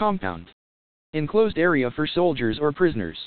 Compound. Enclosed area for soldiers or prisoners.